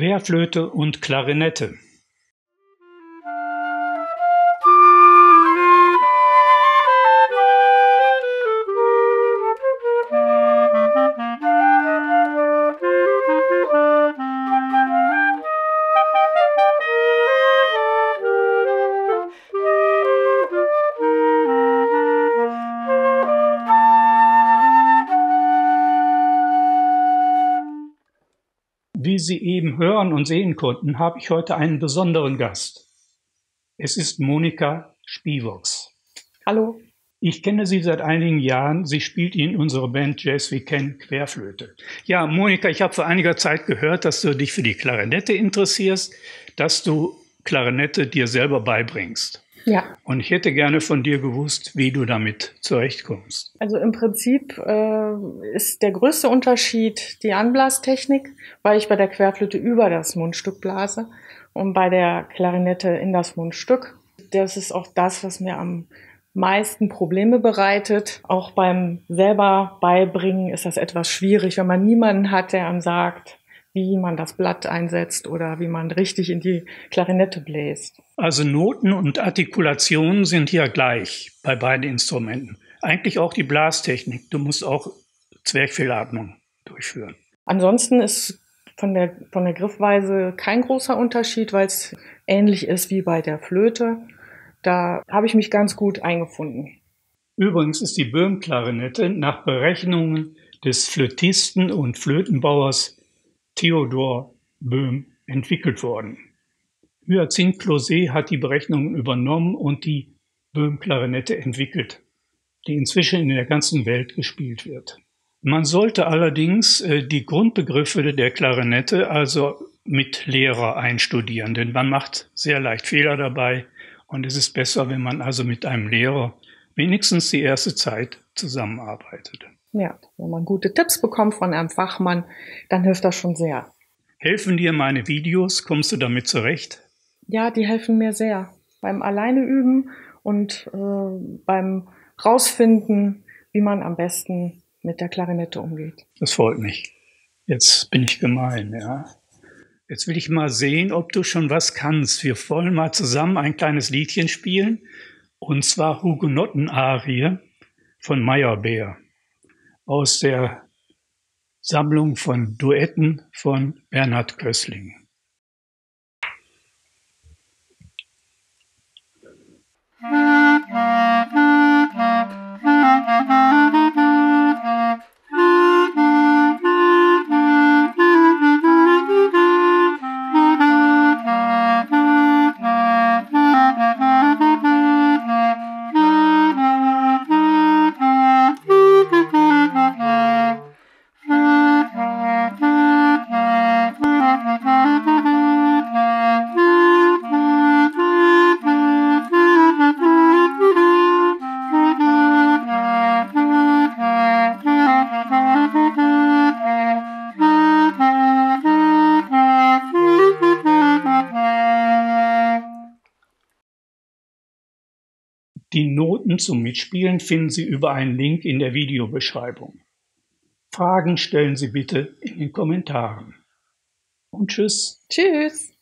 Querflöte und Klarinette. Sie eben hören und sehen konnten, habe ich heute einen besonderen Gast. Es ist Monika Spivox. Hallo. Ich kenne sie seit einigen Jahren. Sie spielt in unserer Band Jazz We Can Querflöte. Ja, Monika, ich habe vor einiger Zeit gehört, dass du dich für die Klarinette interessierst, dass du Klarinette dir selber beibringst. Ja. Und ich hätte gerne von dir gewusst, wie du damit zurechtkommst. Also im Prinzip äh, ist der größte Unterschied die Anblastechnik, weil ich bei der Querflöte über das Mundstück blase und bei der Klarinette in das Mundstück. Das ist auch das, was mir am meisten Probleme bereitet. Auch beim selber beibringen ist das etwas schwierig, wenn man niemanden hat, der einem sagt, wie man das Blatt einsetzt oder wie man richtig in die Klarinette bläst. Also Noten und Artikulationen sind ja gleich bei beiden Instrumenten. Eigentlich auch die Blastechnik. Du musst auch Zwerchfellatmung durchführen. Ansonsten ist von der, von der Griffweise kein großer Unterschied, weil es ähnlich ist wie bei der Flöte. Da habe ich mich ganz gut eingefunden. Übrigens ist die Böhm-Klarinette nach Berechnungen des Flötisten und Flötenbauers Theodor Böhm entwickelt worden. Hyacinth Closet hat die Berechnungen übernommen und die Böhm-Klarinette entwickelt, die inzwischen in der ganzen Welt gespielt wird. Man sollte allerdings äh, die Grundbegriffe der Klarinette also mit Lehrer einstudieren, denn man macht sehr leicht Fehler dabei und es ist besser, wenn man also mit einem Lehrer wenigstens die erste Zeit zusammenarbeitet. Ja, wenn man gute Tipps bekommt von einem Fachmann, dann hilft das schon sehr. Helfen dir meine Videos? Kommst du damit zurecht? Ja, die helfen mir sehr. Beim Alleine üben und äh, beim Rausfinden, wie man am besten mit der Klarinette umgeht. Das freut mich. Jetzt bin ich gemein, ja. Jetzt will ich mal sehen, ob du schon was kannst. Wir wollen mal zusammen ein kleines Liedchen spielen. Und zwar Hugenotten-Arie von Meyerbeer aus der Sammlung von Duetten von Bernhard Kössling. Die Noten zum Mitspielen finden Sie über einen Link in der Videobeschreibung. Fragen stellen Sie bitte in den Kommentaren. Und tschüss. Tschüss.